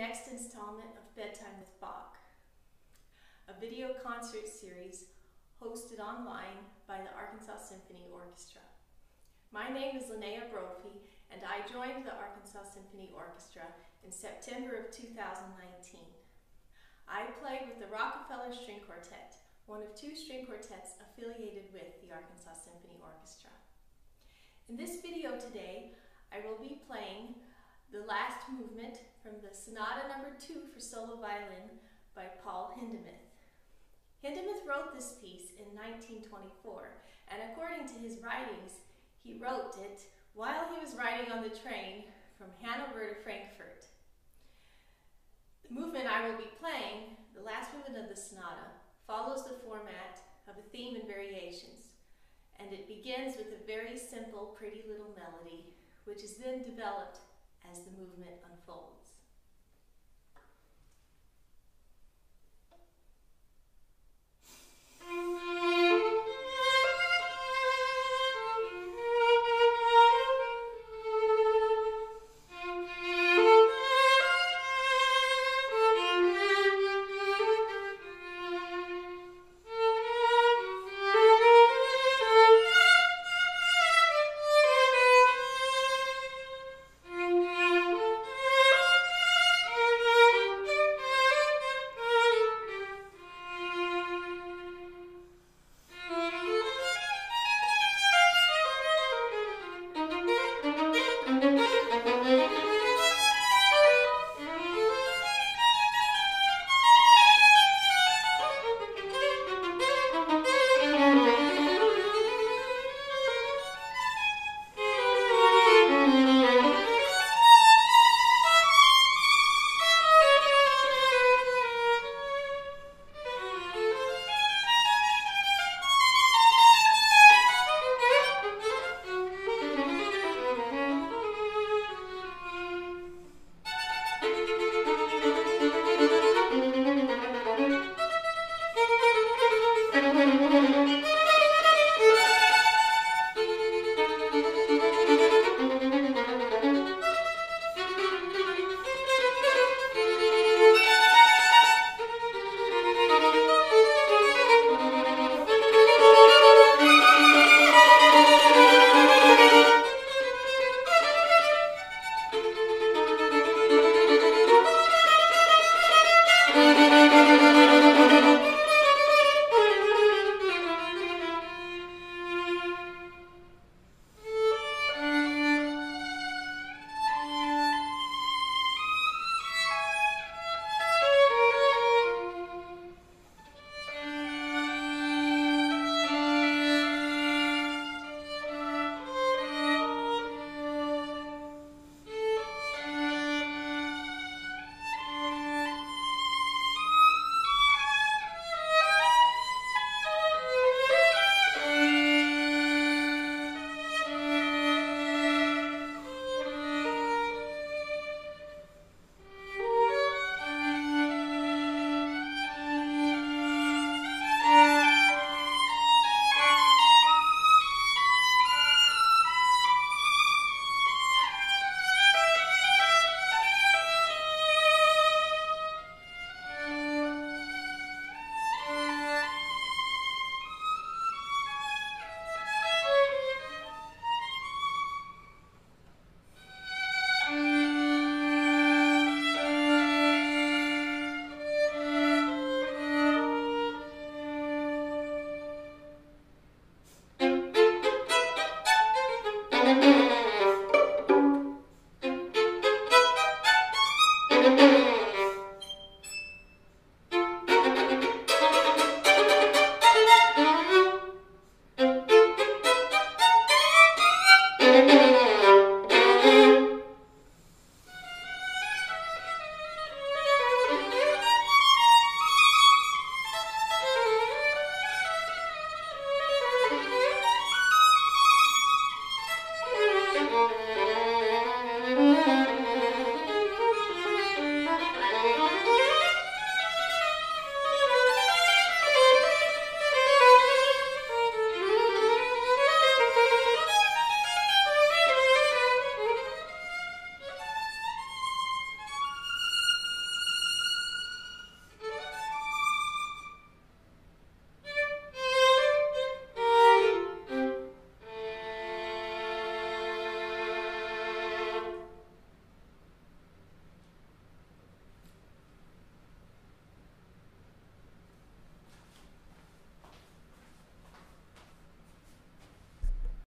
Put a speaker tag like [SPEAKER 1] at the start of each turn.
[SPEAKER 1] next installment of Bedtime with Bach, a video concert series hosted online by the Arkansas Symphony Orchestra. My name is Linnaea Brophy, and I joined the Arkansas Symphony Orchestra in September of 2019. I play with the Rockefeller String Quartet, one of two string quartets affiliated with the Arkansas Symphony Orchestra. In this video today, I will be playing the last movement from the Sonata Number no. 2 for solo violin by Paul Hindemith. Hindemith wrote this piece in 1924, and according to his writings, he wrote it while he was riding on the train from Hanover to Frankfurt. The movement I will be playing, the last movement of the sonata, follows the format of a theme and variations, and it begins with a very simple, pretty little melody, which is then developed as the movement unfolds.